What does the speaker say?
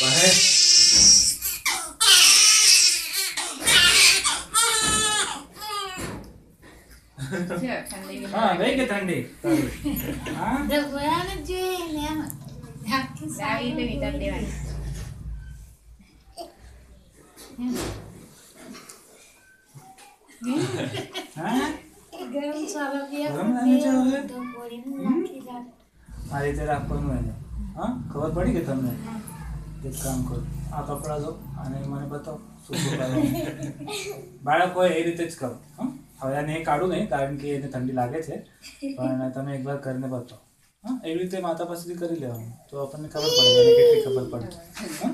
पढ़े हाँ वही के ठंडी। हाँ? जब गोया में जो ले हम आपके सारी तो इधर ले आए हाँ? गरम साला भी गरम रहने चाहिए तो बोरी में हम्म? नाखी अरे तेरा अपन में हाँ? खबर पड़ी कि तुमने? એક કામ કરો. આ કપડાં દો અને મને બતાવો શું બાળક એ રીતે જ કરો. હવે આને કાઢું નહીં, કારણ કે એને ઠંડી લાગે છે. પણ તમે એકવાર કરીને બતાવો. હા એવી રીતે માતા પાસેથી કરી લેવાનું. તો આપણને ખબર પડે એને કેટલી ખબર પડે. હા